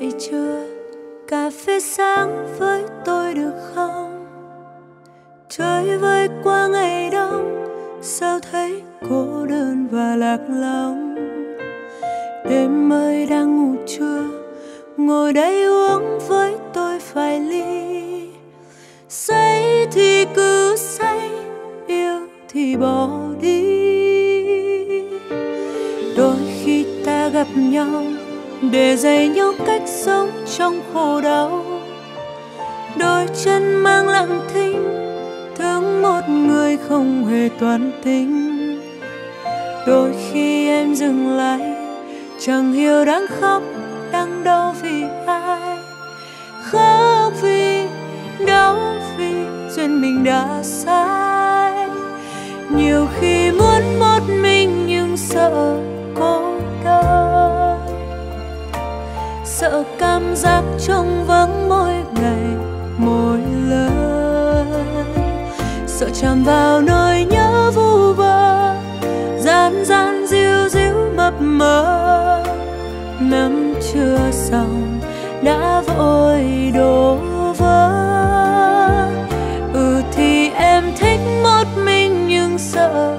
dậy chưa? Cà phê sáng với tôi được không? Chơi vơi qua ngày đông, sao thấy cô đơn và lạc lõng? Đêm ơi đang ngủ chưa ngồi đây uống với tôi vài ly. Say thì cứ say, yêu thì bỏ đi. Đôi khi ta gặp nhau để dạy nhau cách trong khổ đau. Đôi chân mang lặng thinh, thương một người không hề toàn tính. Đôi khi em dừng lại, chẳng hiểu đang khóc, đang đau vì ai. Khóc vì đau vì duyên mình đã sai. Nhiều khi muốn một mình nhưng sợ sợ cảm giác trong vắng mỗi ngày, mỗi lần. Sợ chạm vào nỗi nhớ vu vơ, gian gian diu diu mập mờ. Năm chưa xong đã vội đổ vỡ. Ừ thì em thích một mình nhưng sợ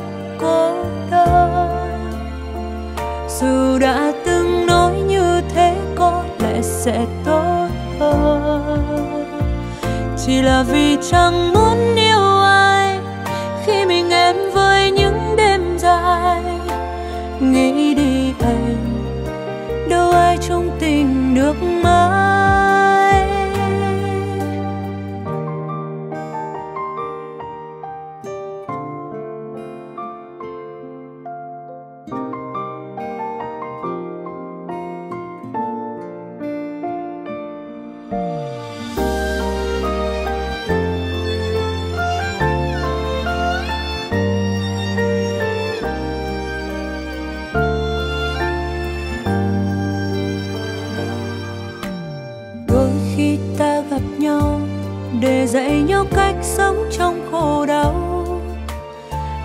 sẽ tốt hơn. Chỉ là vì chẳng muốn yêu ai, khi mình em với những đêm dài, nghĩ để dạy nhau cách sống trong khổ đau.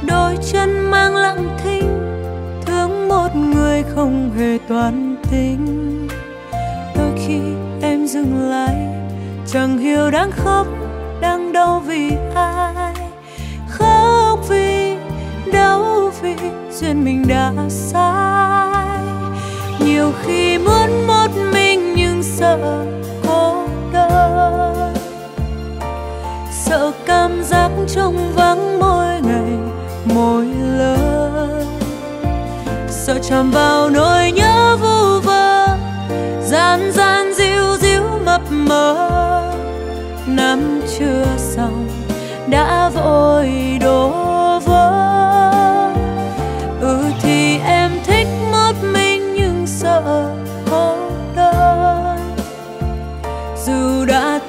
Đôi chân mang lặng thinh, thương một người không hề toan tính. Đôi khi em dừng lại, chẳng hiểu đang khóc, đang đau vì ai. Khóc vì đau vì duyên mình đã sai. Nhiều khi muốn một mình nhưng sợ cảm giác trong vắng mỗi ngày, mỗi lần. Sợ chạm vào nỗi nhớ vu vơ, gian gian diu diu mập mờ. Năm chưa xong đã vội đổ vỡ. Ừ thì em thích một mình nhưng sợ cô đơn. Dù đã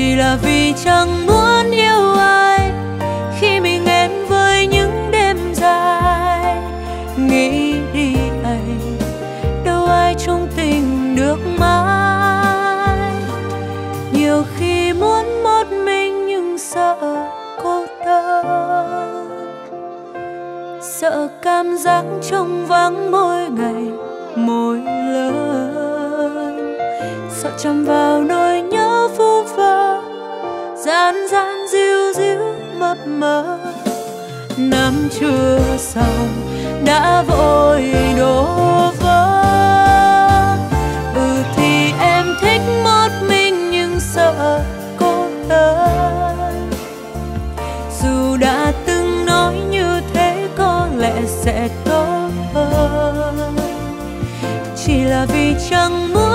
chỉ là vì chẳng muốn yêu ai. Khi mình em với những đêm dài, nghĩ đi anh, đâu ai trong tình được mãi. Nhiều khi muốn một mình nhưng sợ cô đơn sợ cảm giác trong vắng mỗi ngày, mỗi lớn sợ chạm vào nỗi gian gian diu diu mập mờ năm chưa xong đã vội đổ vỡ. Ừ thì em thích một mình nhưng sợ cô đơn dù đã từng nói như thế có lẽ sẽ tốt hơn. Chỉ là vì chẳng muốn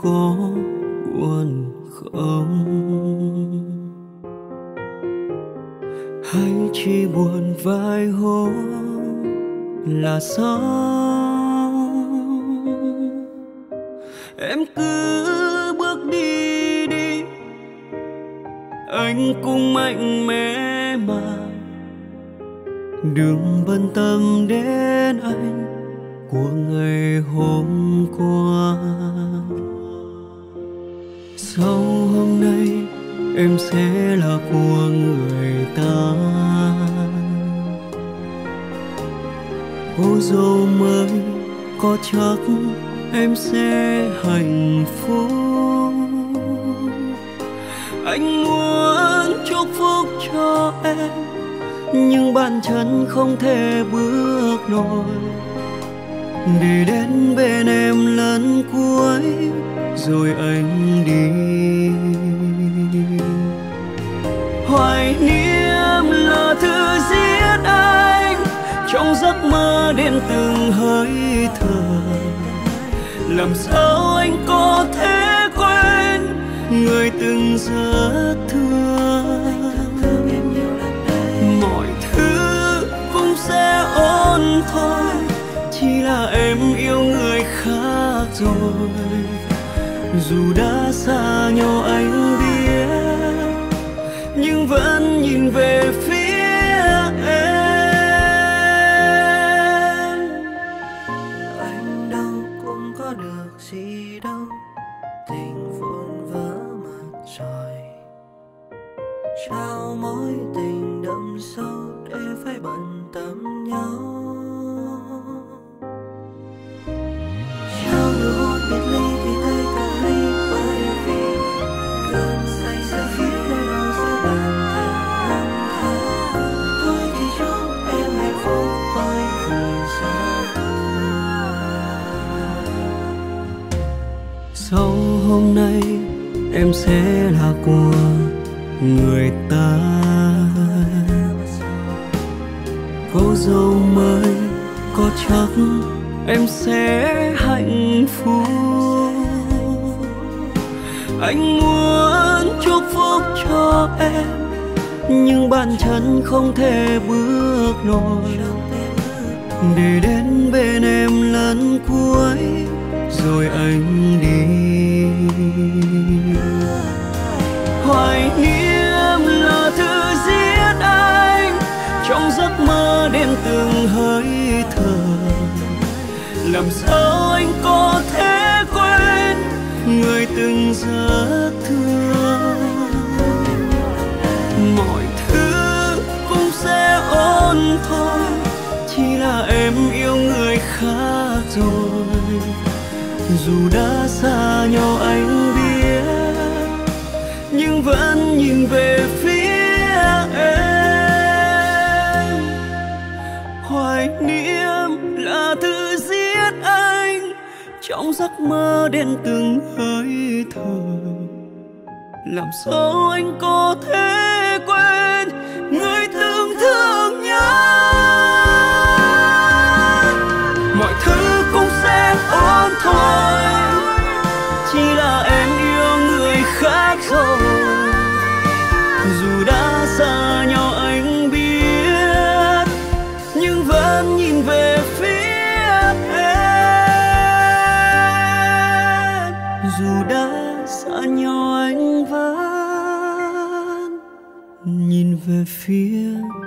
过。chắc em sẽ hạnh phúc. Anh muốn chúc phúc cho em, nhưng bàn chân không thể bước nổi. Để đến bên em lần cuối, rồi anh đi. Hoài niệm là thứ giết anh, trong giấc mơ đêm từng hơi làm sao anh có thể quên người từng rất thương? Mọi thứ cũng sẽ ổn thôi, chỉ là em yêu người khác rồi. Dù đã xa nhau anh biết, nhưng vẫn nhìn về phía trong giấc mơ đến từng hơi thở. Làm sao anh có thể quên người từng thương nhớ? Mọi thứ cũng sẽ ổn thôi. Chỉ là em yêu người khác rồi. Dù đã xa nhau ever feel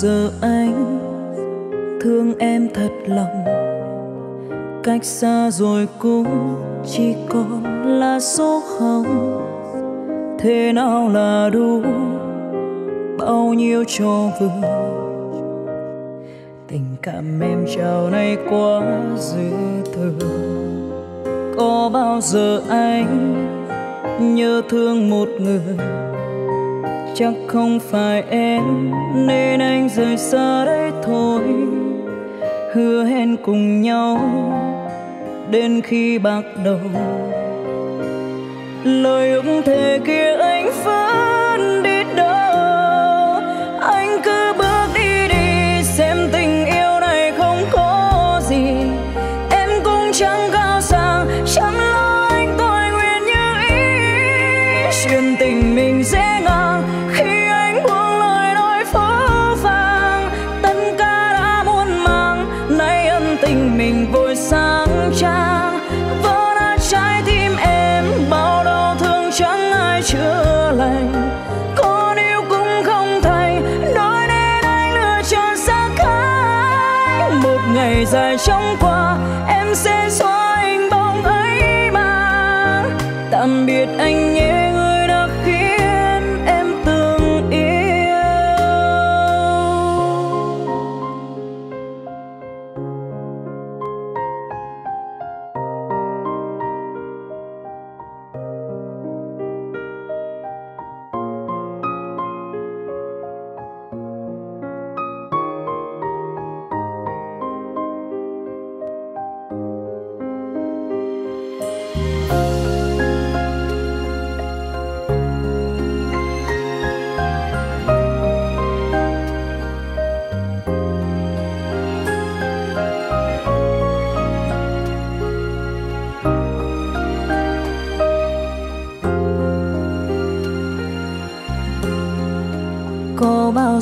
giờ anh thương em thật lòng. Cách xa rồi cũng chỉ còn là số không. Thế nào là đủ? Bao nhiêu cho vừa tình cảm em chào nay quá dư thừa có bao giờ anh nhớ thương một người? không phải em, nên anh rời xa đấy thôi. Hứa hẹn cùng nhau đến khi bạc đầu. Lời ước thề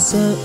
answer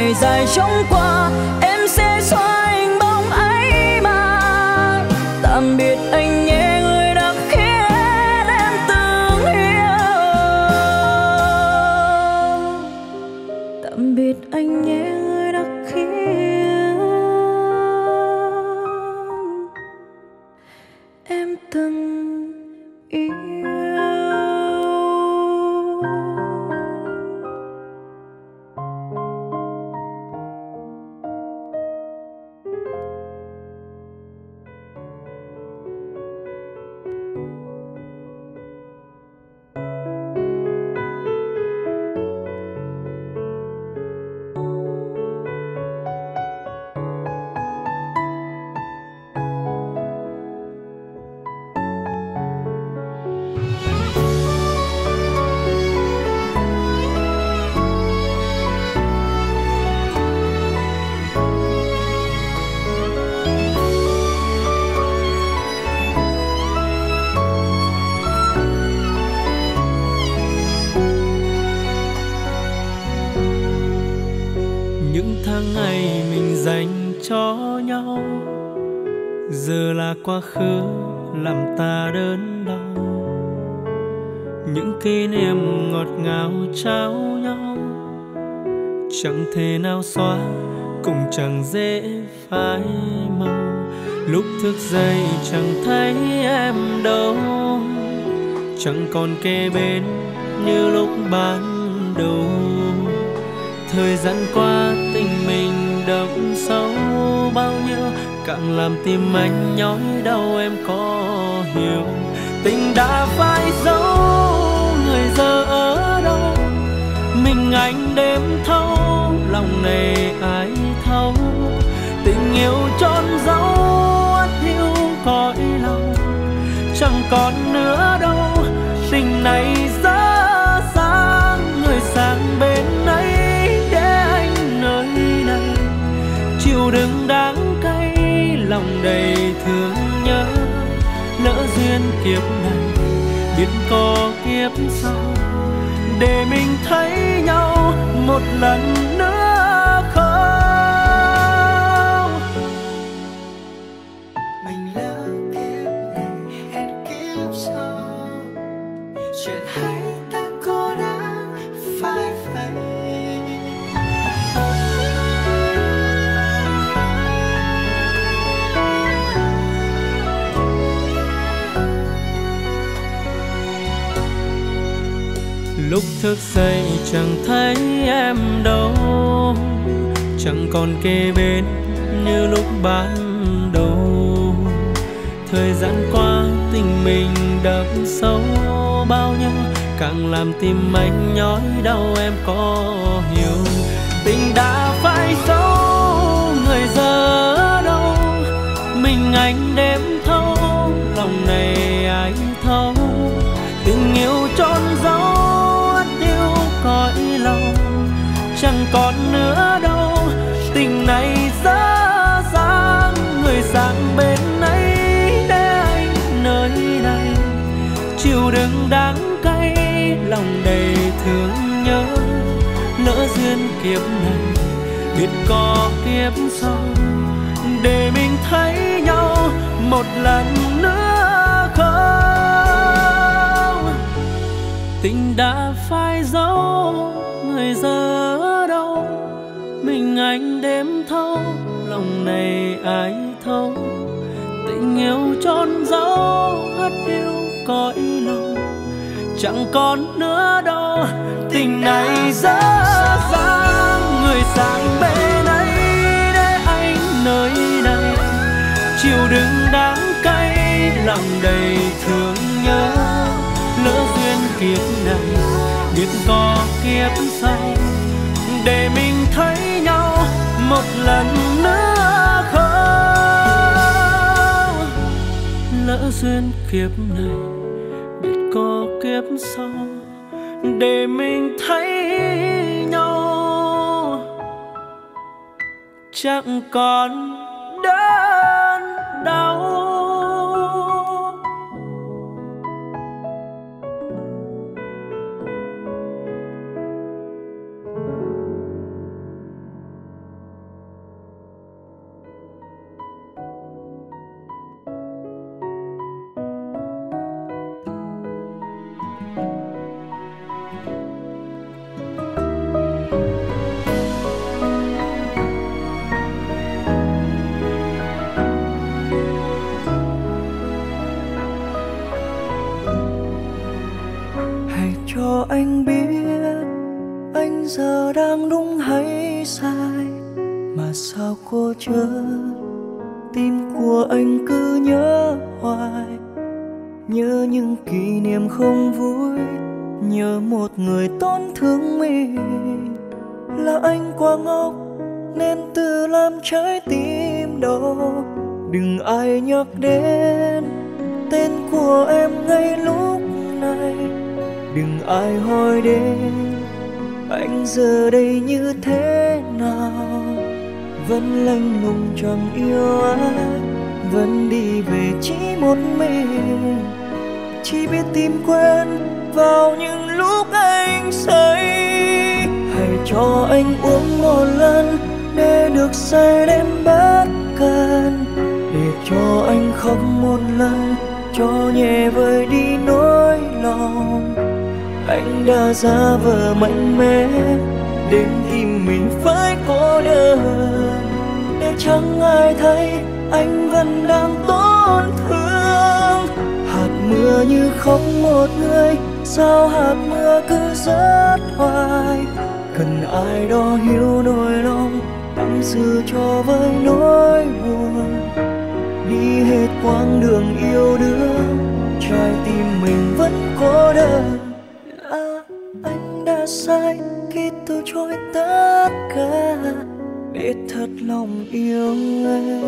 ngày dài chóng qua em sẽ xóa anh quá khứ làm ta đớn đau. Những kỷ niệm ngọt ngào trao nhau, chẳng thể nào xóa, cũng chẳng dễ phai màu. Lúc thức dậy chẳng thấy em đâu, chẳng còn kề bên như lúc ban đầu. Thời gian qua càng làm tim anh nhói đau, em có hiểu. Tình đã phai dấu, người giờ ở đâu? Mình anh đêm thâu lòng này ai thấu? Tình yêu trọn dấu ắt hiu cõi lòng. Chẳng còn nữa đâu, tình này ra sáng người sang bên ấy để anh nơi này. Chịu đựng đắng đầy thương nhớ, lỡ duyên kiếp này, biết có kiếp sau, để mình thấy nhau một lần nữa. Thức dậy, chẳng thấy em đâu. Chẳng còn kề bên như lúc ban đầu. Thời gian qua, tình mình đậm sâu bao nhiêu, càng làm tim anh nhói đau, em có hiểu. Tình đã phải dấu, người giờ ở đâu? Mình anh đêm thâu, lòng này ai thấu tình yêu trọn cõi lòng, chẳng còn nữa đâu. Tình này dở dang, người sang bên ấy để anh nơi này. Chịu đựng đắng cay, lòng đầy thương nhớ. Lỡ duyên kiếp này, biết có kiếp sau. Để mình thấy nhau, một lần tình đã phai dấu, người giờ ở đâu? Mình anh đêm thâu, lòng này ai thâu? tình yêu trôn dấu hất yêu cõi lòng. Chẳng còn nữa đâu, tình này dở dang người sang bên ấy để anh nơi này. Chiều đứng đắng cay, lòng đầy thương nhớ lỡ duyên kiếp này, biết có kiếp sau, để mình thấy nhau một lần nữa không? Lỡ duyên kiếp này, biết có kiếp sau, để mình thấy nhau. Chẳng còn của anh cứ nhớ hoài. Nhớ những kỷ niệm không vui, nhớ một người tổn thương mình. Là anh quá ngốc, nên tự làm trái tim đau đừng ai nhắc đến tên của em ngay lúc này. Đừng ai hỏi đến anh giờ đây như thế nào vẫn lạnh lùng chẳng yêu ai, vẫn đi về chỉ một mình. Chỉ biết tìm quên vào những lúc anh say. Hãy cho anh uống một lần để được say đến bất cần để cho anh khóc một lần, cho nhẹ vơi đi nỗi lòng. Anh đã ra vờ mạnh mẽ đêm tìm mình phải cô đơn. Để chẳng ai thấy, anh vẫn đang tổn thương. Hạt mưa như không một người, sao hạt mưa cứ rớt hoài? Cần ai đó hiểu nỗi lòng, tâm sự cho với nỗi buồn. Đi hết quãng đường yêu đương, trái tim mình vẫn cô đơn. Là anh đã sai khi từ chối tất cả để thật lòng yêu em.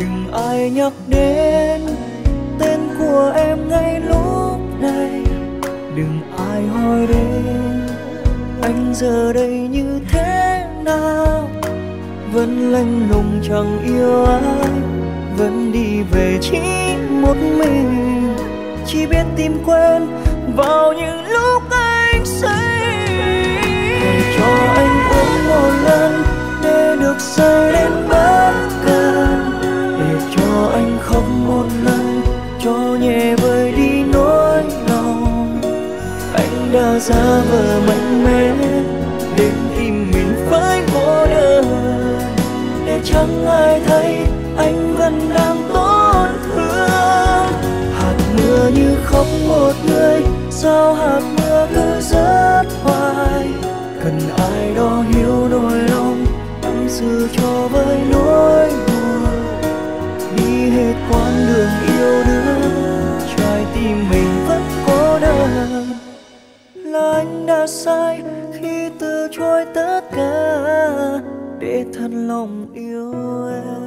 Đừng ai nhắc giờ đây như thế nào? Vẫn lanh lùng chẳng yêu ai, vẫn đi về chỉ một mình. Chỉ biết tìm quên vào những lúc anh say. Hãy cho anh uống một lần, để được say đến bao. Giá ra vờ mạnh mẽ đến tìm mình phải cô đơn để chẳng ai thấy, anh vẫn đang tổn thương hạt mưa như khóc một người, sao hạt mưa cứ rớt hoài? Cần ai đó hiểu nỗi lòng, tâm sự cho với nỗi đã sai khi từ chối tất cả để thật lòng yêu em.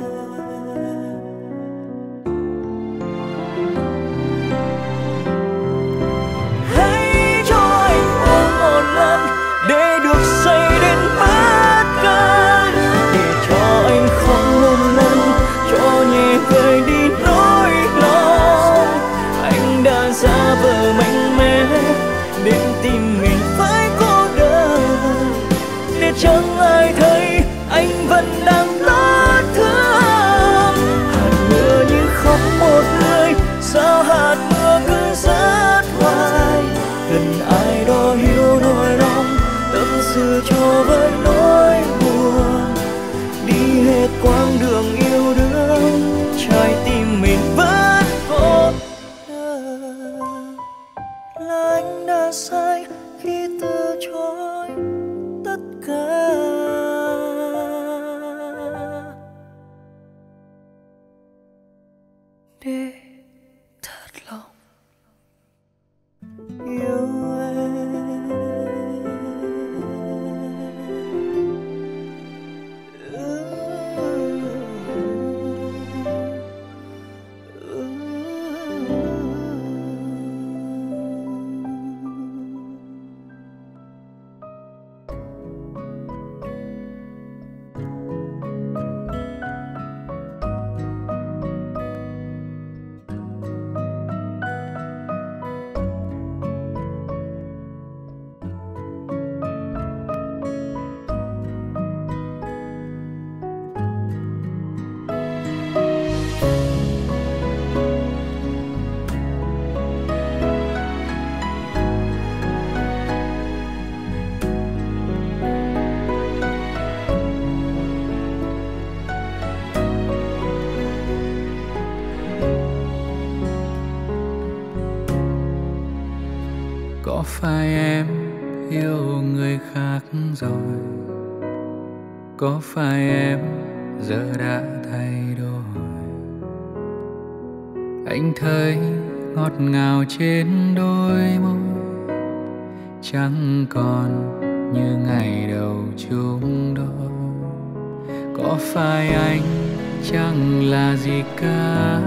Là gì cả?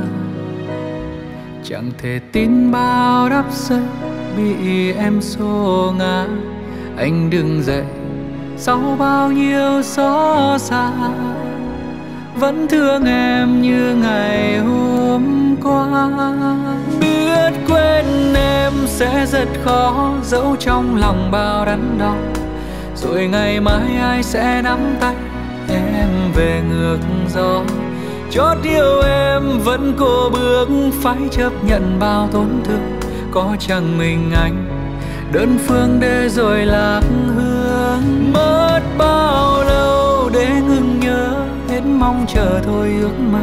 Chẳng thể tin bao đắp xây bị em xô ngã. Anh đừng dậy sau bao nhiêu xót xa. Vẫn thương em như ngày hôm qua. Biết quên em sẽ rất khó giấu trong lòng bao đắn đo. Rồi ngày mai ai sẽ nắm tay em về ngược gió? Chót yêu em vẫn cô bước, phải chấp nhận bao tổn thương. Có chẳng mình anh, đơn phương để rồi lạc hương mất bao lâu để ngừng nhớ, hết mong chờ thôi ước mơ.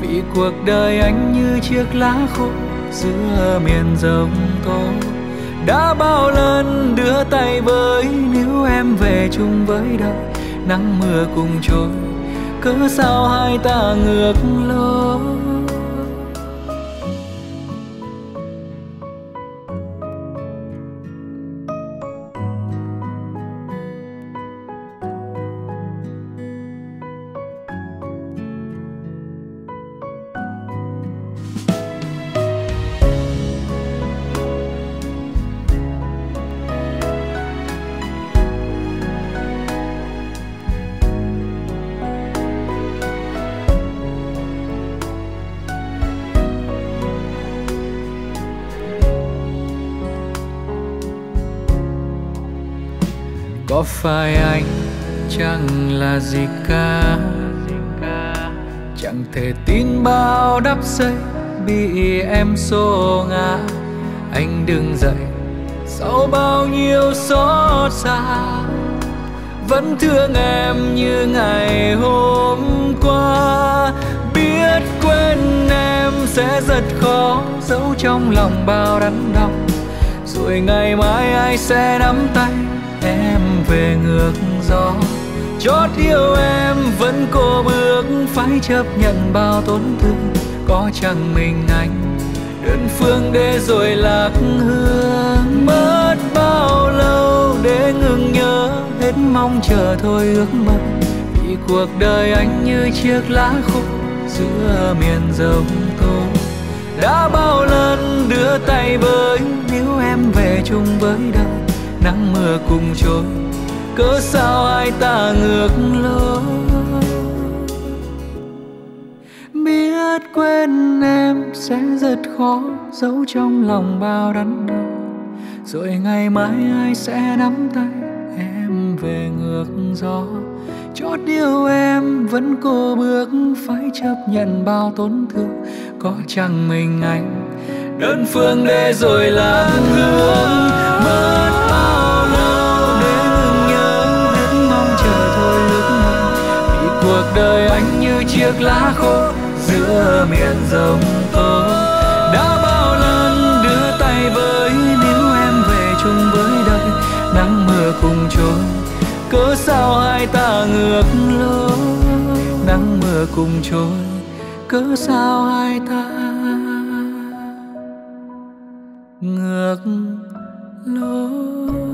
Vì cuộc đời anh như chiếc lá khô, giữa miền rộng tôi đã bao lần đưa tay với nếu em về chung với đời, nắng mưa cùng trôi cớ sao hai ta ngược lối? Phải anh, chẳng là gì cả. Chẳng thể tin bao đắp xây bị em xô ngã. Anh đừng dậy, sau bao nhiêu xót xa. Vẫn thương em như ngày hôm qua. Biết quên em sẽ rất khó giấu trong lòng bao đắn đau. Rồi ngày mai ai sẽ nắm tay? Về ngược gió. Chót yêu em vẫn cô bước, phải chấp nhận bao tổn thương. Có chẳng mình anh, đơn phương để rồi lạc hương mất bao lâu để ngừng nhớ, hết mong chờ thôi ước mơ vì cuộc đời anh như chiếc lá khô, giữa miền rồng tố đã bao lần đưa tay với nếu em về chung với đời nắng mưa cùng trôi cớ sao hai ta ngược lối? Biết quên em sẽ rất khó giấu trong lòng bao đắn đau. Rồi ngày mai ai sẽ nắm tay em về ngược gió? Chót yêu em vẫn cô bước phải chấp nhận bao tổn thương. Có chẳng mình anh đơn phương để rồi lãng hương mất cuộc đời anh như chiếc lá khô giữa miền rồng tố đã bao lần đưa tay với nếu em về chung với đời nắng mưa cùng trôi cớ sao hai ta ngược lối, nắng mưa cùng trôi cớ sao hai ta ngược lối?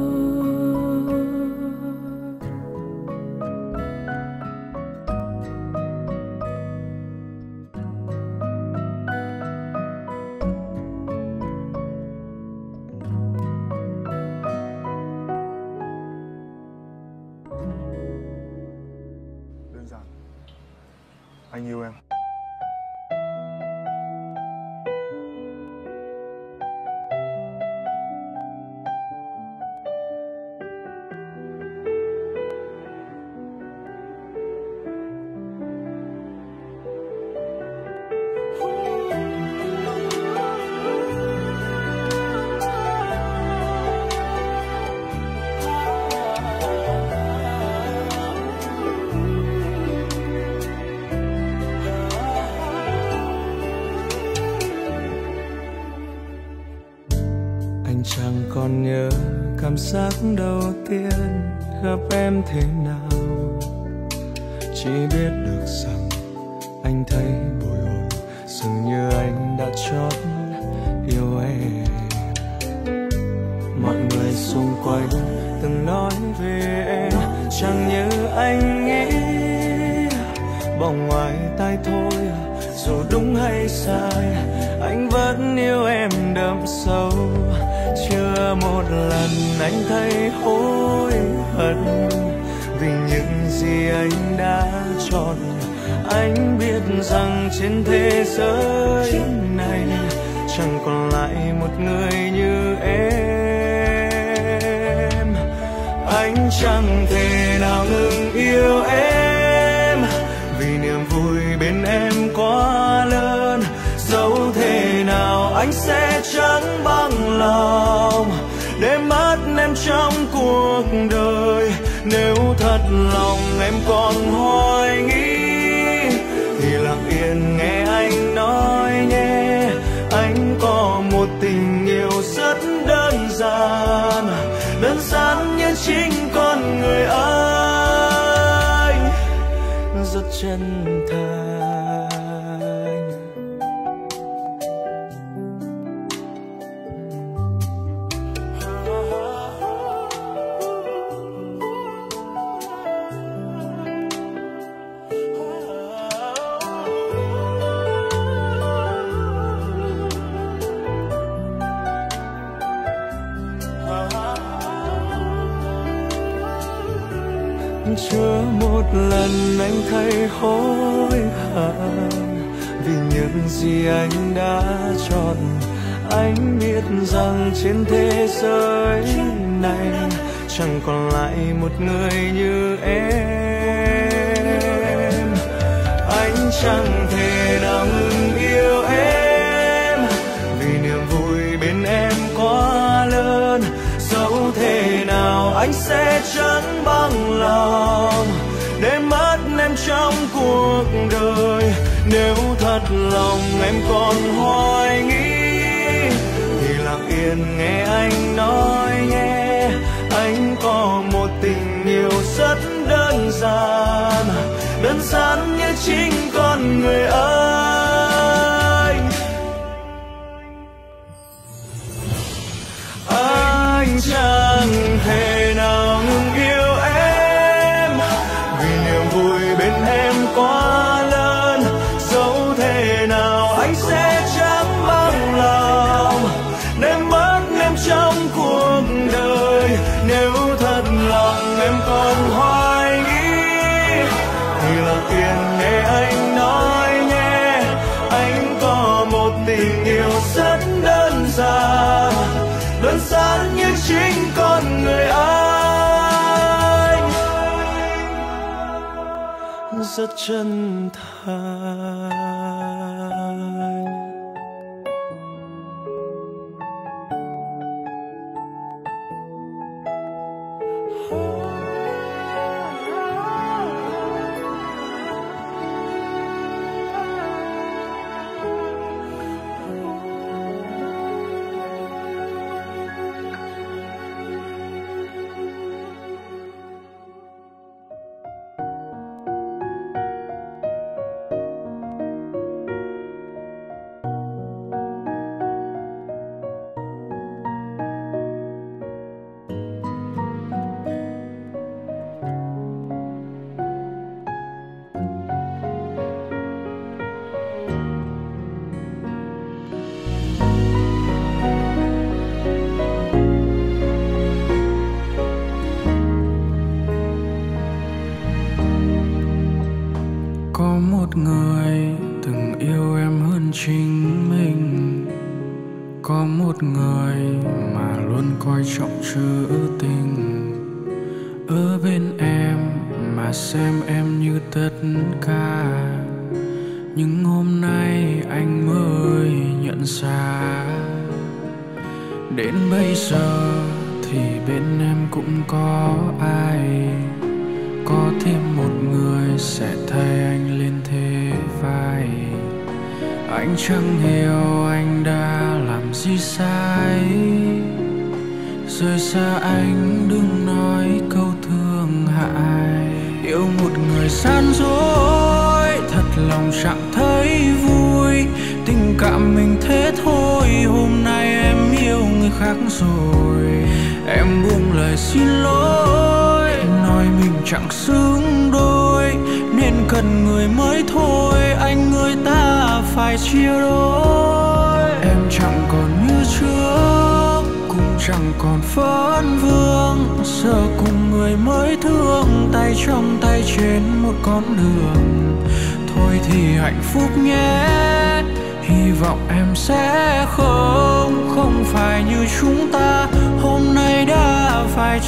Cuộc đời. Nếu thật lòng em còn hoài nghi, thì lặng yên nghe anh nói nhé. Anh có một tình yêu rất đơn giản đơn giản như chính con người anh. Rất chân hối hận vì những gì anh đã chọn. Anh biết rằng trên thế giới này chẳng còn lại một người như em. Anh chẳng thể nào ngừng yêu em vì niềm vui bên em quá lớn. Dẫu thế nào anh sẽ chẳng bằng lòng để mất em trong cuộc đời. Nếu thật lòng em còn hoài nghi, thì lặng yên nghe anh nói nhé. Anh có một tình yêu rất đơn giản đơn giản như chính con người anh. Anh chẳng thể rất chân thành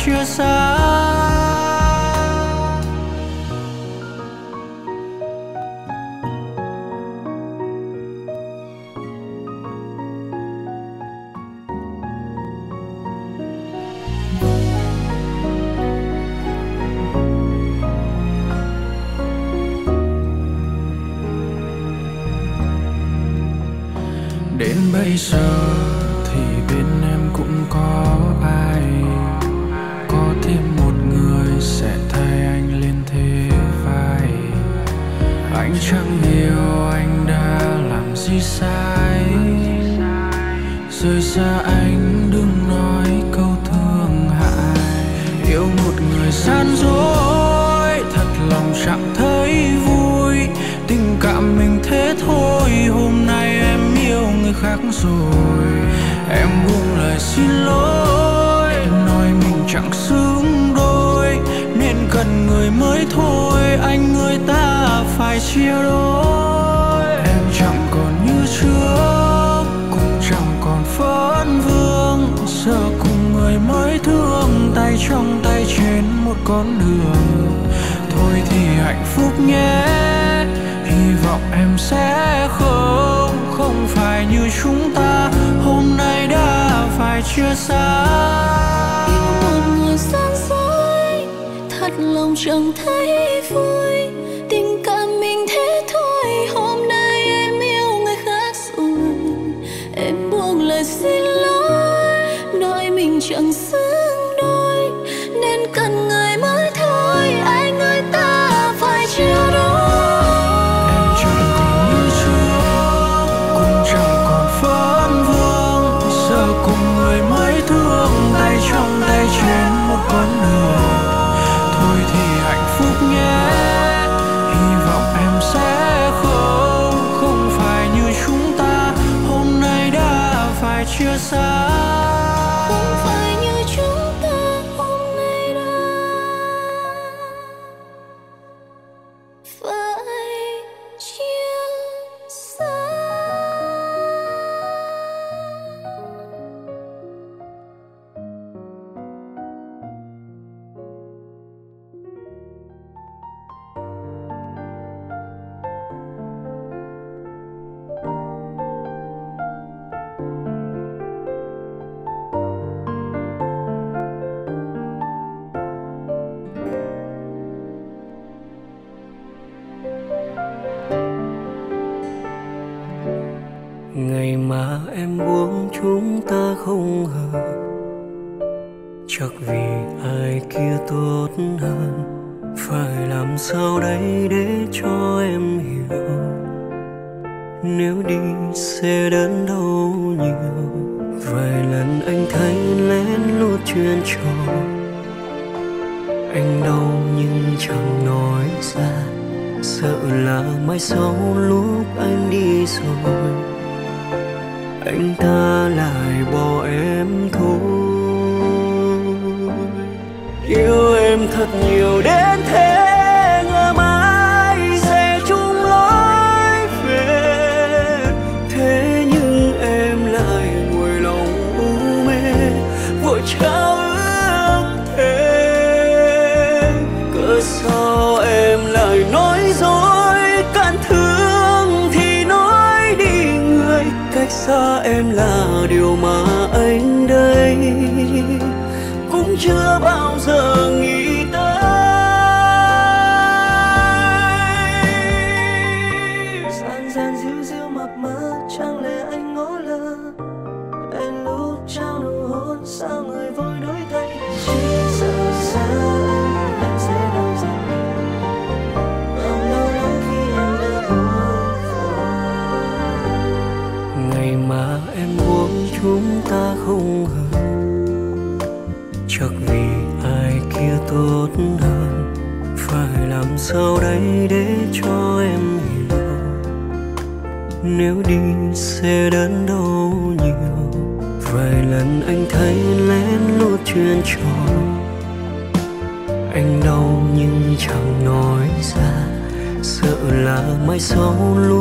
your side rồi. Em buông lời xin lỗi, nói mình chẳng xứng đôi. Nên cần người mới thôi, anh người ta phải chia đôi. Em chẳng còn như trước, cũng chẳng còn phấn vương. Giờ cùng người mới thương, tay trong tay trên một con đường. Thôi thì hạnh phúc nhé, hy vọng em sẽ không phải như chúng ta, hôm nay đã phải chia xa. Yêu một người gian dối thật lòng chẳng thấy vui. chưa bao giờ là mai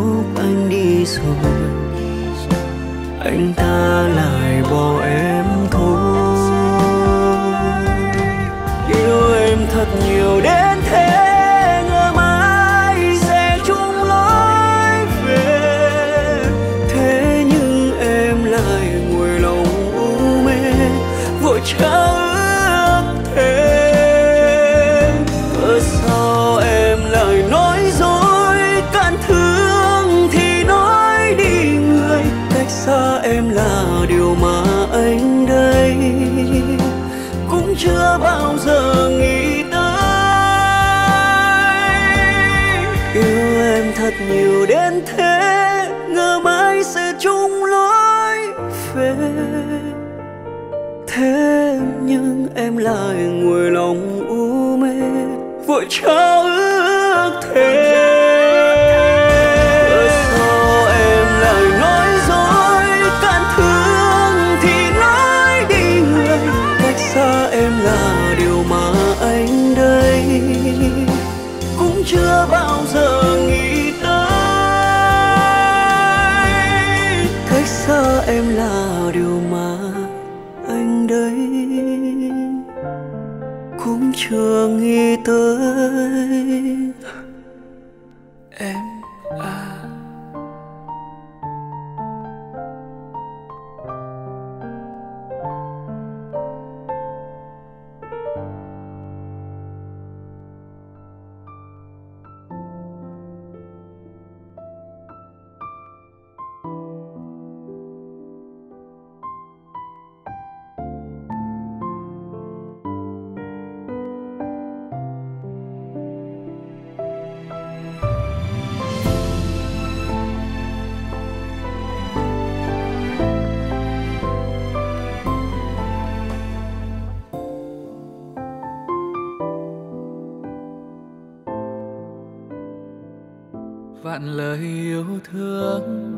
ngàn lời yêu thương.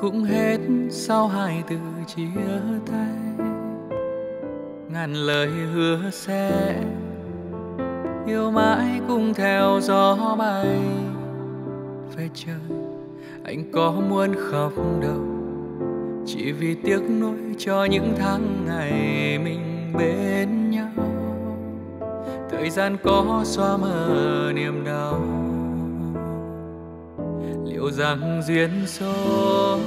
Cũng hết sau hai từ chia tay. Ngàn lời hứa sẽ yêu mãi cùng theo gió bay. Về trời, anh có muốn khóc đâu. Chỉ vì tiếc nuối cho những tháng ngày mình bên nhau. Thời gian có xóa mờ niềm đau rằng duyên số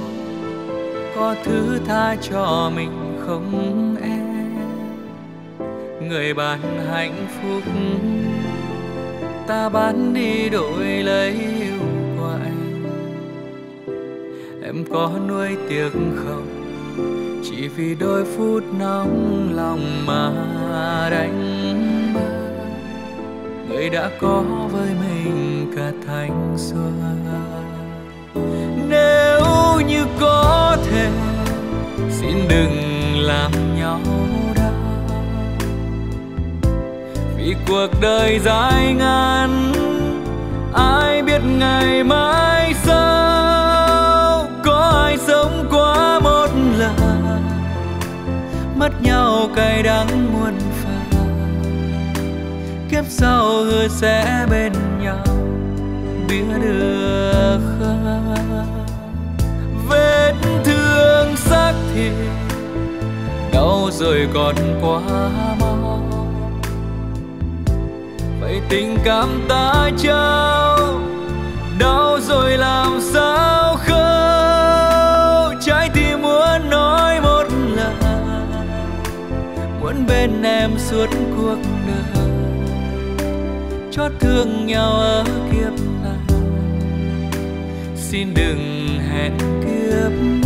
có thứ tha cho mình không em. Người bạn hạnh phúc, ta bán đi đổi lấy yêu của anh em có nuôi tiếc không? Chỉ vì đôi phút nóng lòng mà đánh mất người đã có với mình cả thanh xuân như có thể. Xin đừng làm nhau đau. Vì cuộc đời dài ngàn, ai biết ngày mai sau? Có ai sống qua một lần? Mất nhau cay đắng muôn phần. Kiếp sau hứa sẽ bên nhau, biết được xác đau rồi còn quá mau. Vậy tình cảm ta trao, đau rồi làm sao khâu trái tim muốn nói một lần muốn bên em suốt cuộc đời. Chót thương nhau ở kiếp này, xin đừng hẹn kiếp này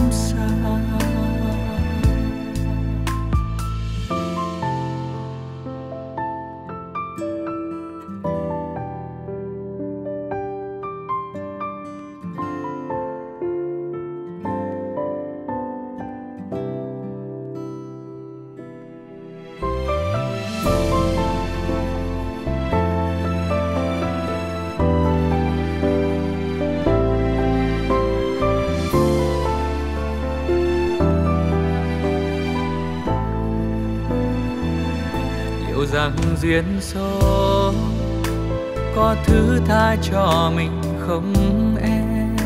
rằng duyên số có thứ tha cho mình không em.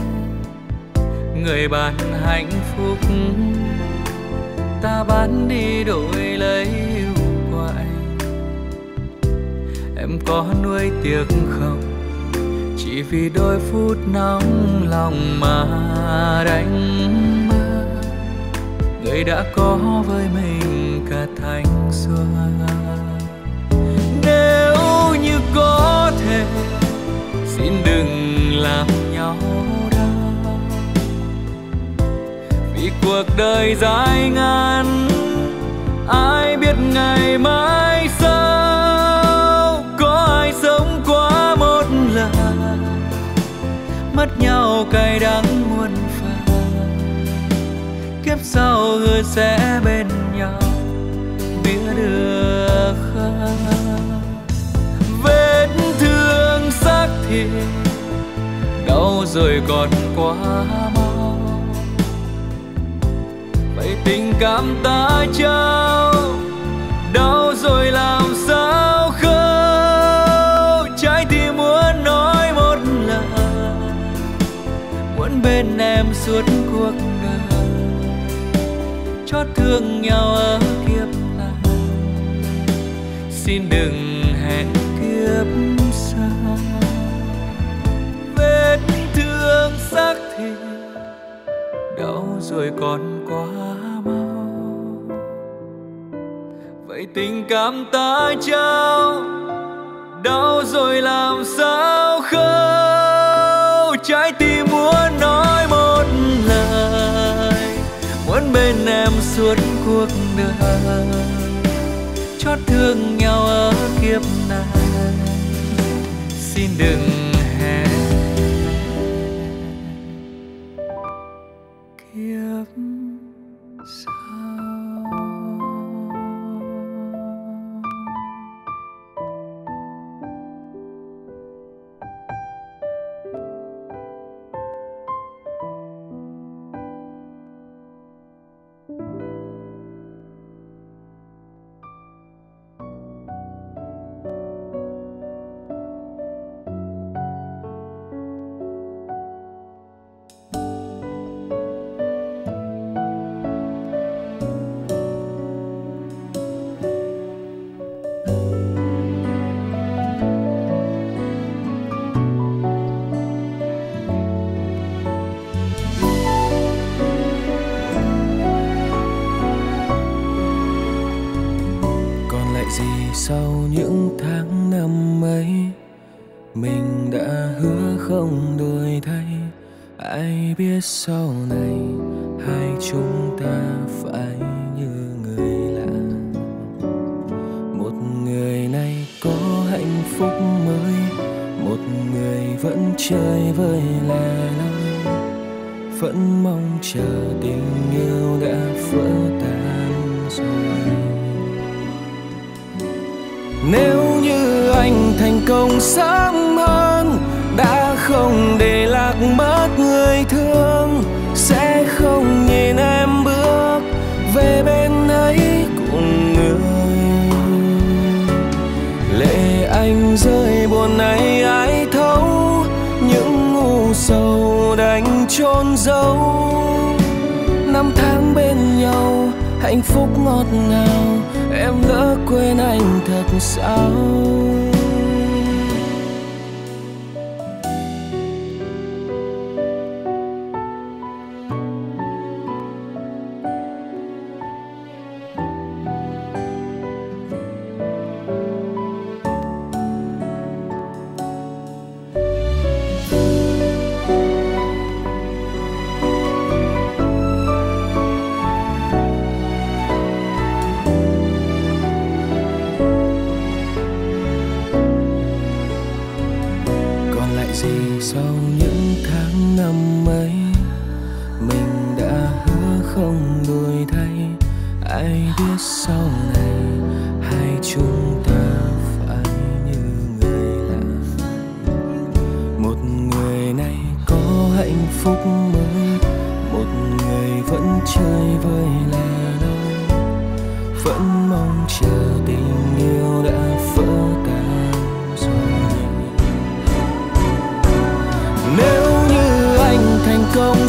Người bạn hạnh phúc ta bán đi đổi lấy yêu của anh em có nuôi tiếc không? Chỉ vì đôi phút nóng lòng mà đánh mất. Người đã có với mình cả thanh xuân. Xin đừng làm nhau đau. Vì cuộc đời dài ngàn, ai biết ngày mai sau? Có ai sống qua một lần? Mất nhau cay đắng muôn phần. Kiếp sau hứa sẽ bên rồi còn quá mau. Vậy tình cảm ta trao, đau rồi làm sao khâu trái tim muốn nói một lời, muốn bên em suốt cuộc đời. Chót thương nhau ở kiếp này. Xin đừng rồi còn quá mau. Vậy tình cảm ta trao, đau rồi làm sao khâu? Trái tim muốn nói một lời, muốn bên em suốt cuộc đời. Chót thương nhau ở kiếp này. Xin đừng không đổi thay. Ai biết sau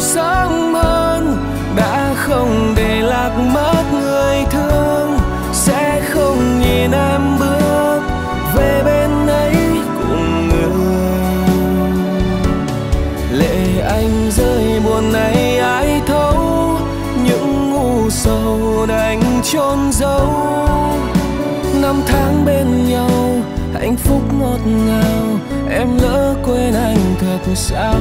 sáng hơn, đã không để lạc mất người thương. Sẽ không nhìn em bước về bên ấy cùng người. Lệ anh rơi buồn này ai thấu, những ngu sầu đành chôn giấu. Năm tháng bên nhau, hạnh phúc ngọt ngào, em lỡ quên anh thật sao?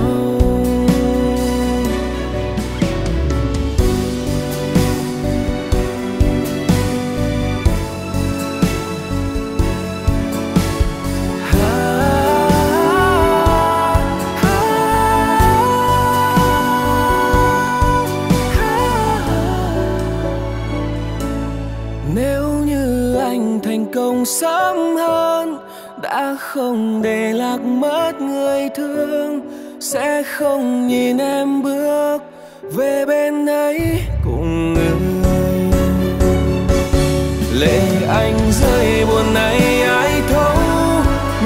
Không để lạc mất người thương, sẽ không nhìn em bước về bên ấy cùng người. Lệ anh rơi buồn này ai thấu,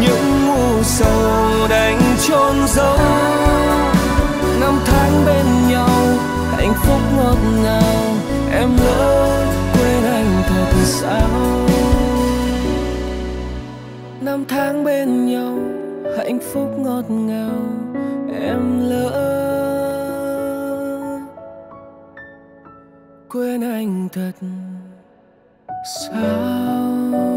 những ngu sầu đành chôn dấu. Năm tháng bên nhau, hạnh phúc ngọt ngào, em lỡ tháng bên nhau hạnh phúc ngọt ngào em lỡ quên anh thật sao?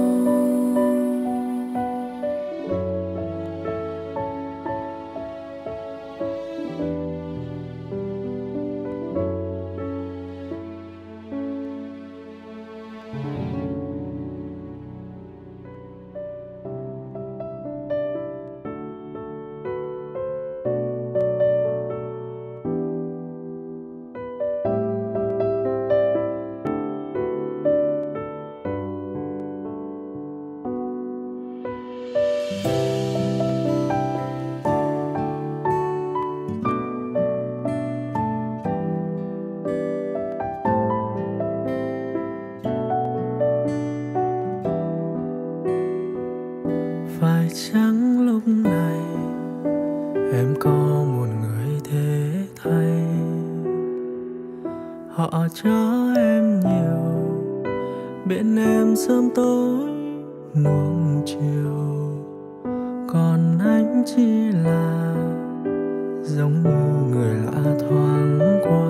Giống như người lạ thoáng qua.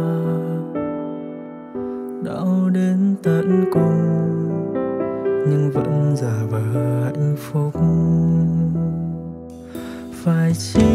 Đau đến tận cùng, nhưng vẫn giả vờ hạnh phúc. Phải chi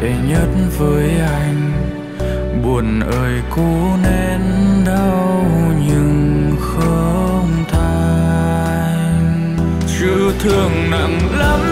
tệ nhất với anh. Buồn ơi, cũ nên đau nhưng không than chữ thương nặng lắm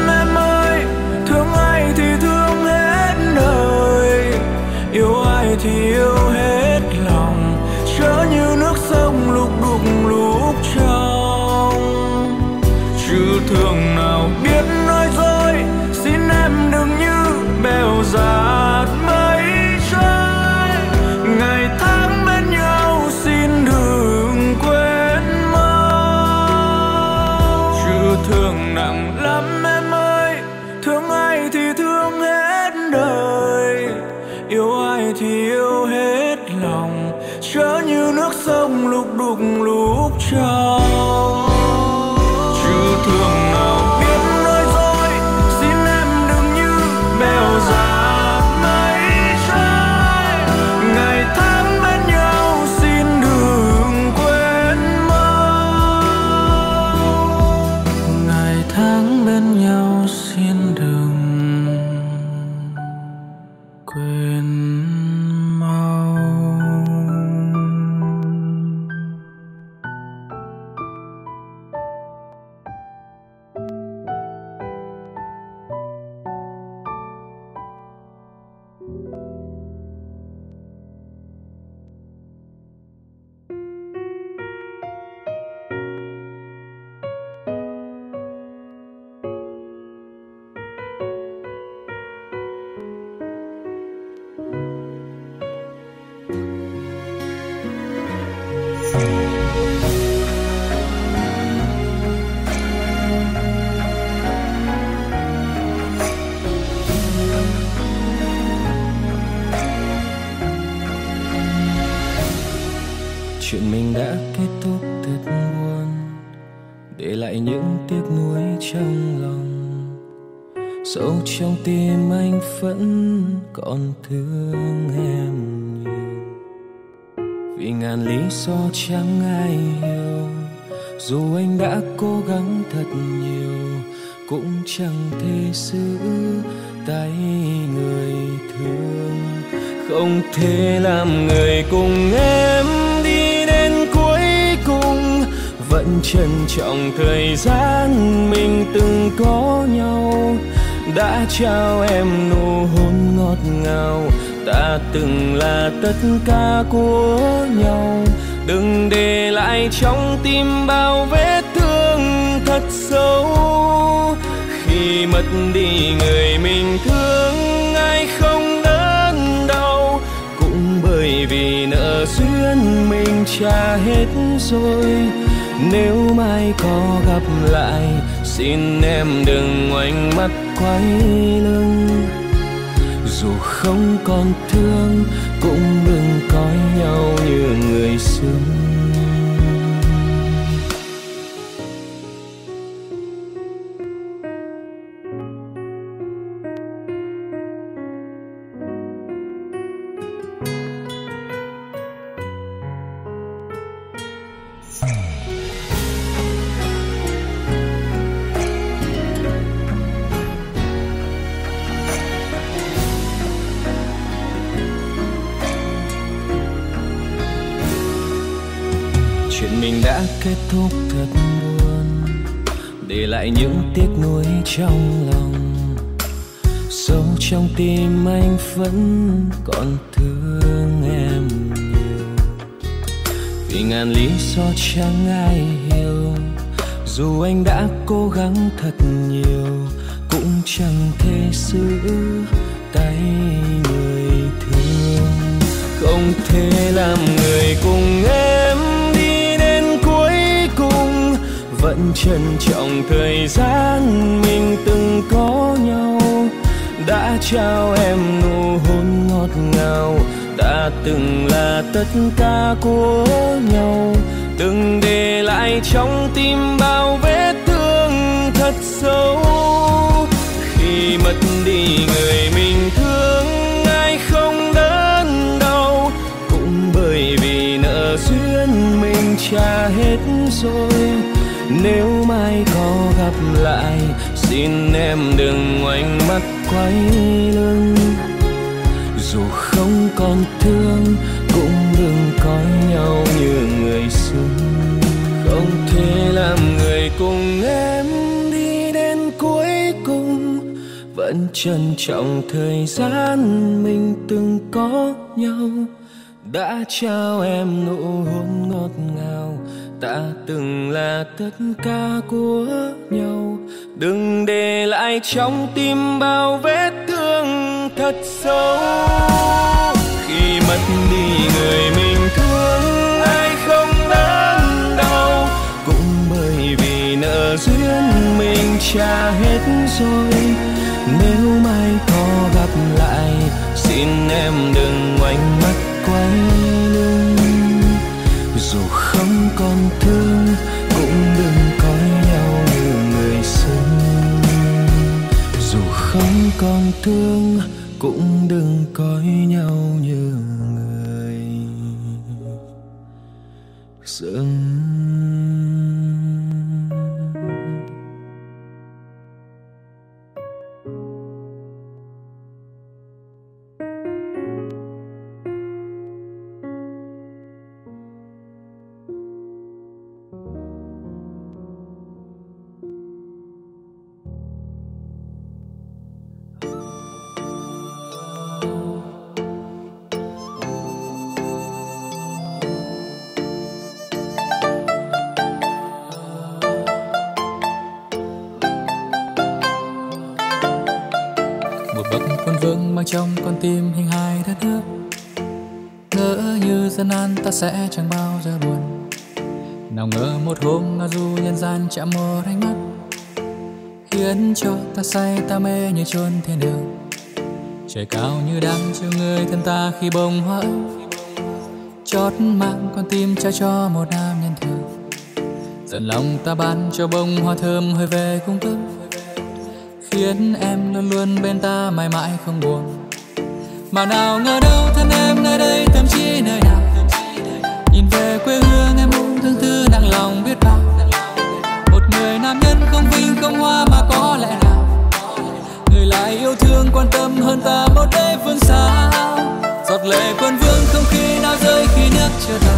để lại những tiếc nuối trong lòng. Sâu trong tim anh vẫn còn thương em nhiều. Vì ngàn lý do chẳng ai hiểu. Dù anh đã cố gắng thật nhiều, cũng chẳng thể giữ tay người thương. Không thể làm người cùng em vẫn trân trọng thời gian mình từng có nhau. Đã trao em nụ hôn ngọt ngào, ta từng là tất cả của nhau. Đừng để lại trong tim bao vết thương thật sâu. Khi mất đi người mình thương, ai không đớn đau? Cũng bởi vì nợ duyên mình trả hết rồi nếu mai có gặp lại, xin em đừng ngoảnh mắt quay lưng. Dù không còn thương, cũng đừng coi nhau như người xưa. Trong lòng. Sâu trong tim anh vẫn còn thương em nhiều. Vì ngàn lý do chẳng ai hiểu, dù anh đã cố gắng thật nhiều, cũng chẳng thể giữ tay người thương. Không thể làm người cùng em vẫn trân trọng thời gian mình từng có nhau. Đã trao em nụ hôn ngọt ngào, đã từng là tất cả của nhau. Từng để lại trong tim bao vết thương thật sâu. Khi mất đi người mình thương, ai không đớn đau? Cũng bởi vì nợ duyên mình trả hết rồi nếu mai có gặp lại, xin em đừng ngoảnh mắt quay lưng. Dù không còn thương, cũng đừng coi nhau như người xưa không thể làm người cùng em đi đến cuối cùng. Vẫn trân trọng thời gian mình từng có nhau. Đã trao em nụ hôn ngọt ngào ta từng là tất cả của nhau. Đừng để lại trong tim bao vết thương thật sâu. Khi mất đi người mình thương, ai không đớn đau? Cũng bởi vì nợ duyên mình trả hết rồi. Nếu mai có gặp lại, xin em đừng ngoảnh mắt quay còn thương cũng đừng coi nhau như người xưa dù không còn thương cũng đừng coi nhau như người xưa chạm một ánh mắt, khiến cho ta say, ta mê như chốn thiên đường. Trời cao như đang chiều người thân ta khi bông hoa chót mang con tim trao cho một nam nhân thường. Dần lòng ta ban cho bông hoa thơm hơi về cung cấp, khiến em luôn luôn bên ta mãi mãi không buồn. Mà nào ngờ đâu thân em nơi đây tâm trí nơi nào. Nhìn về quê hương em cũng thương tư nặng lòng biết bao người nam nhân không vinh, không hoa mà có lẽ nào? Người lại yêu thương quan tâm hơn ta một đế phương xa giọt lệ quân vương không khi nào rơi khi nước chưa đầy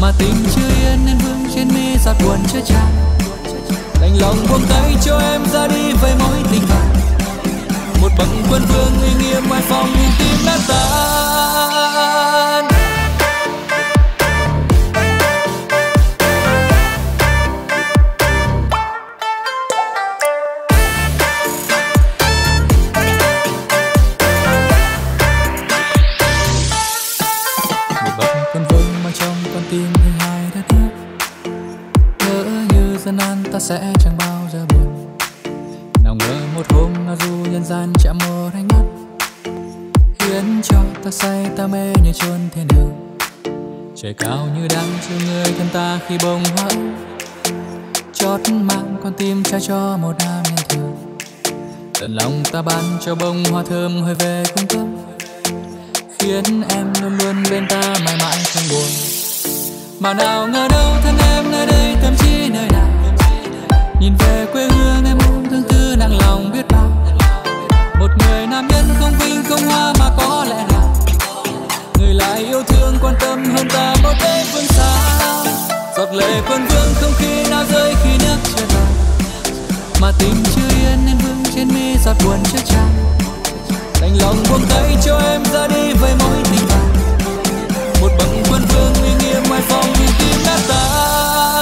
mà tình chưa yên nên vương trên mi giọt buồn chưa tràn. Đành lòng buông tay cho em ra đi với mối tình bạn. Một bậc quân vương uy nghiêm ngoài phòng nhưng tim đã tan. Sẽ chẳng bao giờ buồn. Nào ngờ một hôm nó du nhân gian chạm một ánh mắt khiến cho ta say, ta mê như chôn thiên đường. Trời cao như đang chiều người thân ta khi bông hoa chót mạng con tim trao cho một nam nhân thường tận lòng ta ban cho bông hoa thơm hơi về cung cấp. Khiến em luôn luôn bên ta mãi mãi không buồn. Mà nào ngờ đâu thân em nơi đây tâm trí nơi nào? Nhìn về quê hương em cũng thương tư nặng lòng biết bao. Một người nam nhân không vinh, không hoa mà có lẽ là người lại yêu thương quan tâm hơn ta một đêm phương xa. Giọt lệ vương vương không khi nào rơi khi nước chưa đầy mà tình chưa yên nên vương trên mi giọt buồn chưa tràn. Đành lòng buông tay cho em ra đi với mối tình bạn một bậc quân vương uy nghiêm ngoài phòng nhưng tim đã tan.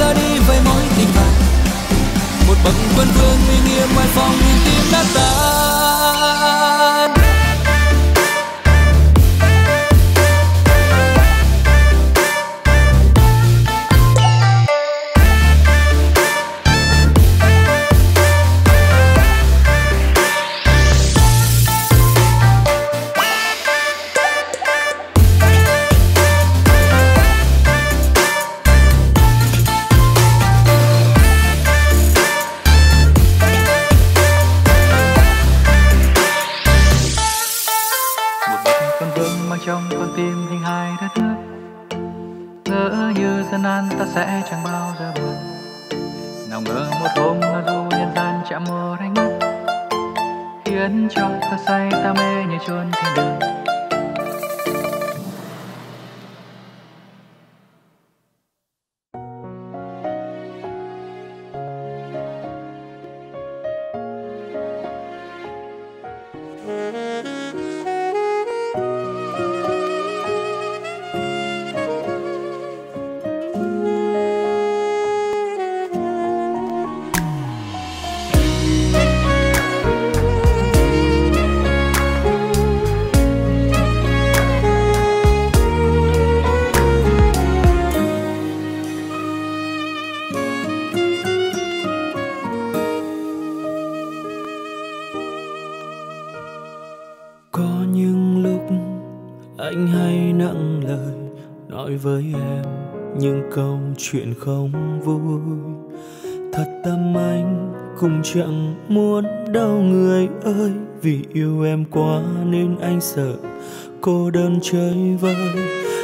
Ra đi với mối tình bạn. Một bậc quân vương uy nghiêm ngoài phòng nhìn tim đã tan chẳng muốn người ơi. Vì yêu em quá nên anh sợ cô đơn chơi vơi.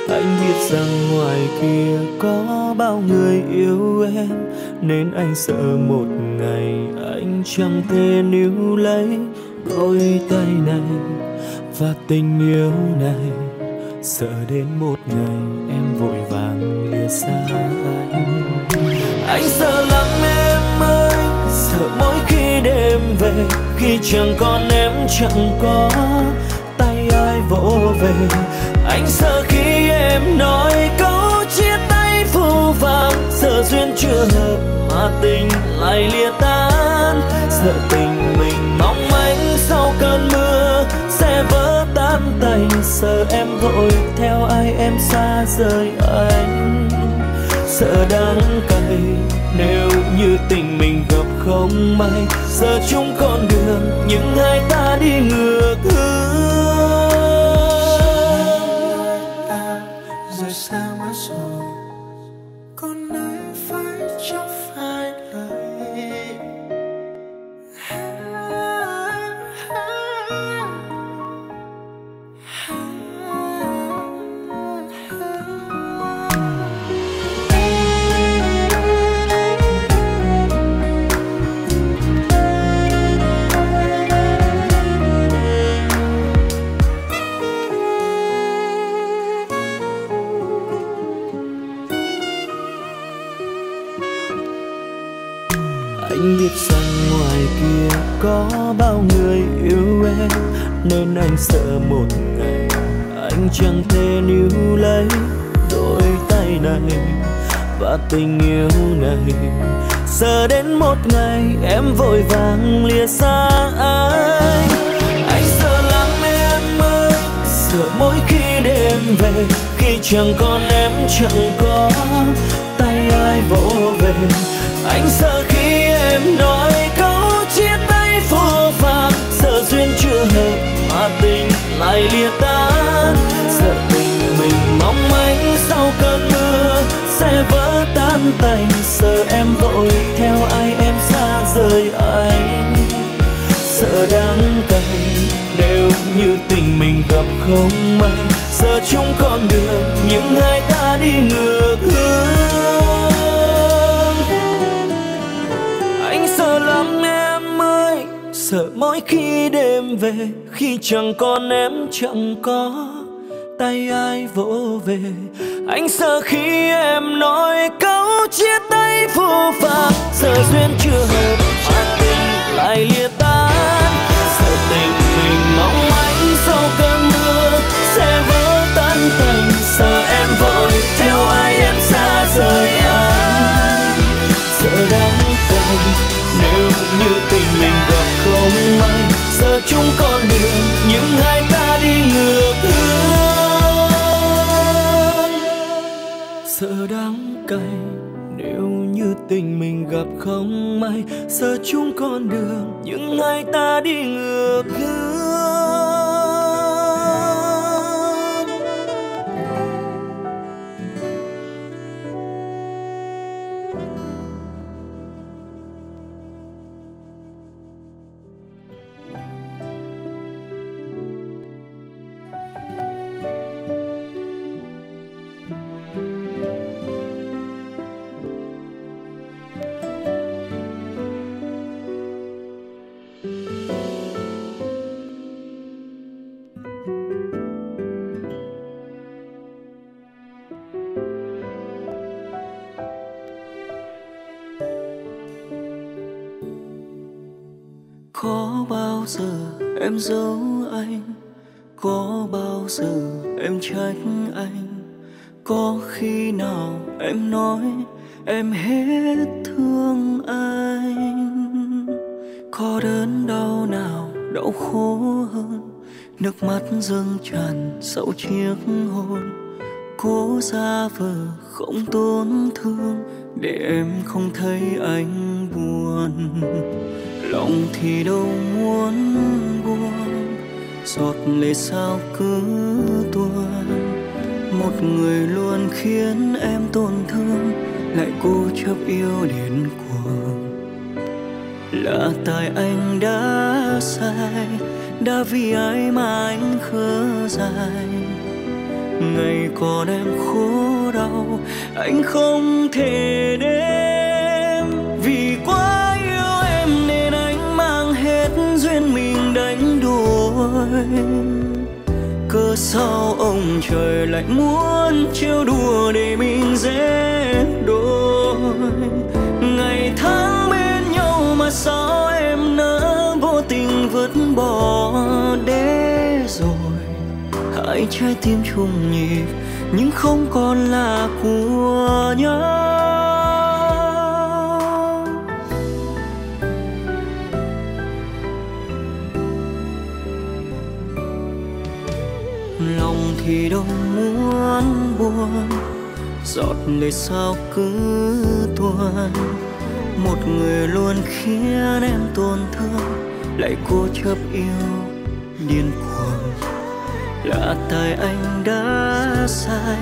Anh biết rằng ngoài kia có bao người yêu em, nên anh sợ một ngày anh chẳng thể níu lấy đôi tay này. Và tình yêu này, sợ đến một ngày em vội vàng lìa xa anh. Anh sợ về. Khi chẳng còn em chẳng có tay ai vỗ về. Anh sợ khi em nói câu chia tay phù phàng sợ duyên chưa hợp mà tình lại lìa tan. Sợ tình mình mong manh sau cơn mưa sẽ vỡ tan tành. Sợ em vội theo ai, em xa rời anh. Sợ đắng cay, nếu như tình mình gần không may. Giờ chúng con đường nhưng hai ta đi ngược. Anh sợ một ngày, anh chẳng thể níu lấy đôi tay này và tình yêu này. Sợ đến một ngày em vội vàng lìa xa anh. Anh sợ lắm em ơi, sợ mỗi khi đêm về, khi chẳng còn em chẳng có tay ai vỗ về. Anh sợ khi em nói tình lìa tan. Sợ tình mình mong manh sau cơn mưa sẽ vỡ tan tành sợ em vội theo ai, em xa rời anh. Sợ đắng cay nếu như tình mình gặp không may. Giờ chung con đường nhưng hai ta đi ngược. Khi đêm về, khi chẳng còn em, chẳng có tay ai vỗ về. Anh sợ khi em nói câu chia tay phù phàng sợ duyên chưa hợp, mà tình lại lìa tan. Sợ tình mình mong manh sau cơn mưa sẽ vỡ tan tành. Sợ em vội theo ai em xa rời anh sợ đắng cay, nếu như tình mình mong không may giờ chung con đường, nhưng hai ta đi ngược hướng. Sợ đắng cay, nếu như tình mình gặp không may. Giờ chung con đường, nhưng hai ta đi ngược hướng. Có bao giờ em giấu anh? Có bao giờ em trách anh? Có khi nào em nói em hết thương anh? Có đớn đau nào đau khổ hơn? Nước mắt dâng tràn sau chiếc hôn. Cố ra vờ không tổn thương để em không thấy anh buồn lòng thì đâu muốn buông giọt lệ sao cứ tuôn. Một người luôn khiến em tổn thương, lại cố chấp yêu đến cuồng. Là tại anh đã sai, đã vì ai mà anh khờ dài. Ngày còn em khổ đau, anh không thể đêm vì quá cớ cớ sao ông trời lại muốn trêu đùa để mình dễ đôi? Ngày tháng bên nhau mà sao em nỡ vô tình vứt bỏ để rồi? Hai trái tim chung nhịp, nhưng không còn là của nhau. Muốn buồn giọt lệ sao cứ tuôn. Một người luôn khiến em tổn thương. Lại cố chấp yêu điên cuồng. Là tại anh đã sai.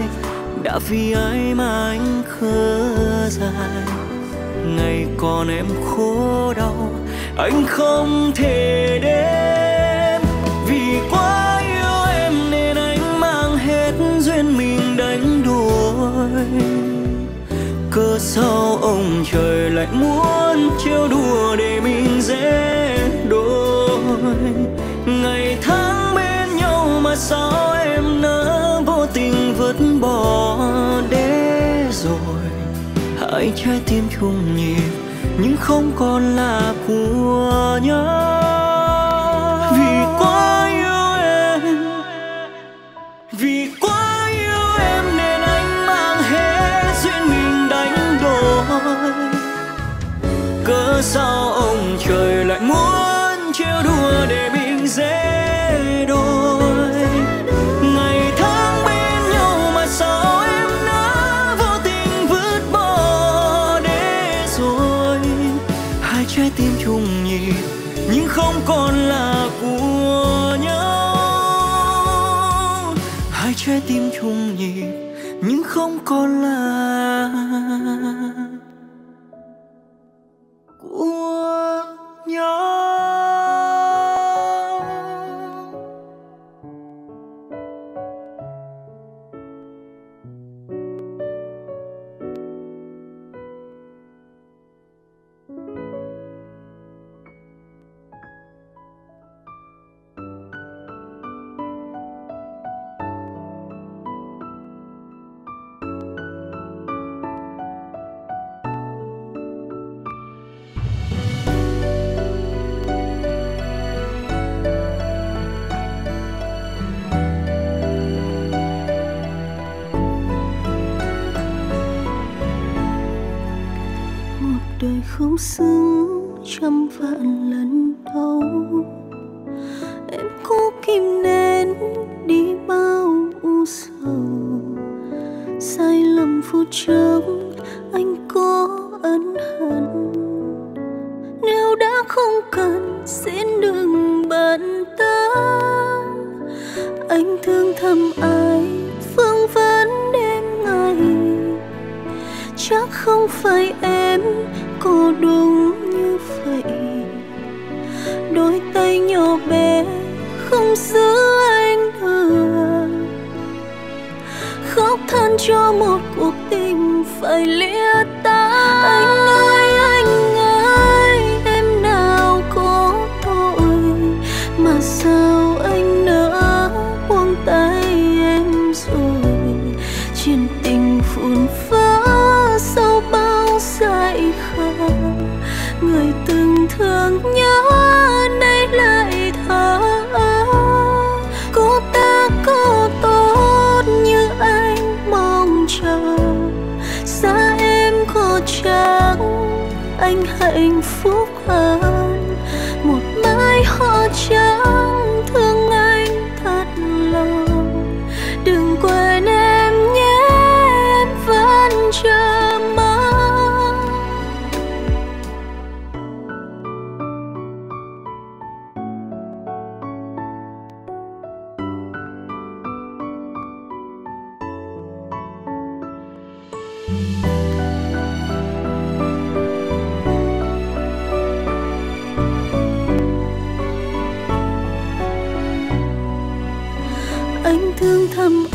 Đã vì ai mà anh khờ dài ngày còn em khổ đau. Anh không thể đến đuổi cớ sao ông trời lại muốn trêu đùa để mình dễ đôi ngày tháng bên nhau mà sao em nỡ vô tình vứt bỏ để rồi? Hai trái tim chung nhịp, nhưng không còn là của nhau. Sao ông trời lại muốn trêu đùa để mình dễ đôi ngày tháng bên nhau mà sao em đã vô tình vứt bỏ để rồi? Hai trái tim chung nhịp, nhưng không còn là của nhau. Hai trái tim chung nhịp, nhưng không còn là đời không xứng trăm vạn thầm